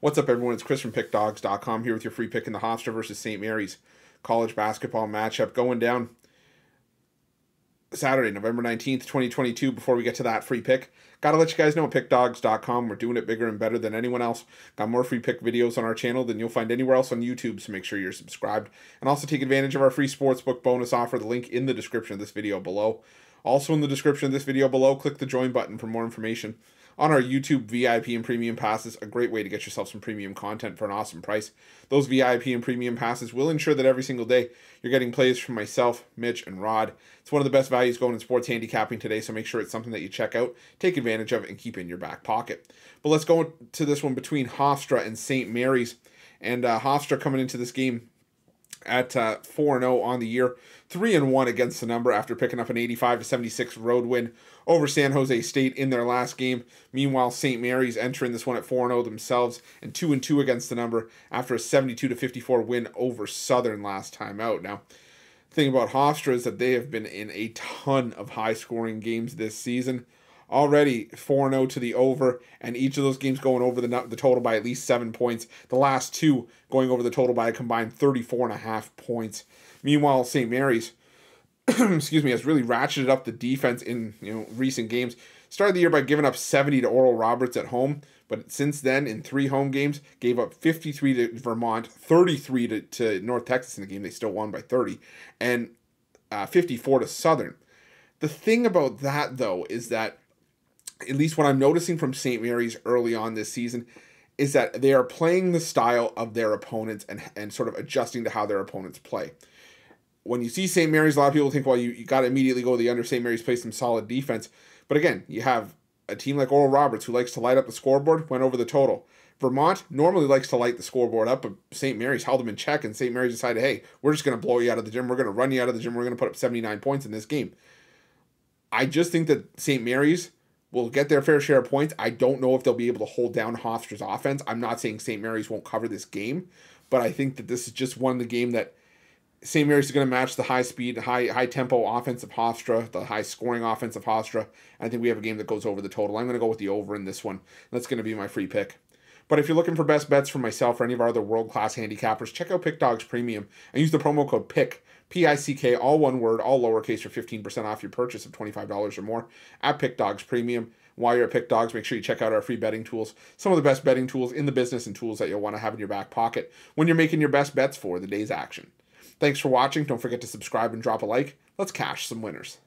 What's up, everyone? It's Chris from PickDawgz.com here with your free pick in the Hofstra versus St. Mary's college basketball matchup going down Saturday, November 19th, 2022. Before we get to that free pick, gotta let you guys know at pickdawgz.com. We're doing it bigger and better than anyone else. Got more free pick videos on our channel than you'll find anywhere else on YouTube, so make sure you're subscribed. And also take advantage of our free sportsbook bonus offer, the link in the description of this video below. Also in the description of this video below, click the join button for more information on our YouTube VIP and premium passes, a great way to get yourself some premium content for an awesome price. Those VIP and premium passes will ensure that every single day you're getting plays from myself, Mitch, and Rod. It's one of the best values going in sports handicapping today, so make sure it's something that you check out, take advantage of, it and keep in your back pocket. But let's go to this one between Hofstra and St. Mary's. And uh, Hofstra coming into this game at uh, 4 0 on the year, 3 and 1 against the number after picking up an 85 to 76 road win over San Jose State in their last game. Meanwhile, St. Mary's entering this one at 4 0 themselves and 2 and 2 against the number after a 72 to 54 win over Southern last time out. Now, thing about Hofstra is that they have been in a ton of high scoring games this season already 4 0 to the over, and each of those games going over the, the total by at least seven points. The last two going over the total by a combined 34 and a half points. Meanwhile, St. Mary's, excuse me, has really ratcheted up the defense in you know recent games. Started the year by giving up 70 to Oral Roberts at home, but since then, in three home games, gave up 53 to Vermont, 33 to, to North Texas in the game. They still won by 30, and uh, 54 to Southern. The thing about that, though, is that at least what I'm noticing from St. Mary's early on this season, is that they are playing the style of their opponents and, and sort of adjusting to how their opponents play. When you see St. Mary's, a lot of people think, well, you, you got to immediately go to the under. St. Mary's plays some solid defense. But again, you have a team like Oral Roberts who likes to light up the scoreboard, went over the total. Vermont normally likes to light the scoreboard up, but St. Mary's held them in check, and St. Mary's decided, hey, we're just going to blow you out of the gym. We're going to run you out of the gym. We're going to put up 79 points in this game. I just think that St. Mary's will get their fair share of points. I don't know if they'll be able to hold down Hofstra's offense. I'm not saying St. Mary's won't cover this game, but I think that this is just one of the game that St. Mary's is going to match the high speed, high high tempo offense of Hofstra, the high scoring offense of Hofstra. I think we have a game that goes over the total. I'm going to go with the over in this one. That's going to be my free pick. But if you're looking for best bets for myself or any of our other world class handicappers, check out Pick Dawgz Premium and use the promo code PICK P I C K, all one word, all lowercase for 15% off your purchase of $25 or more at Pick Dawgz Premium. While you're at Pick Dawgz, make sure you check out our free betting tools. Some of the best betting tools in the business and tools that you'll want to have in your back pocket when you're making your best bets for the day's action. Thanks for watching. Don't forget to subscribe and drop a like. Let's cash some winners.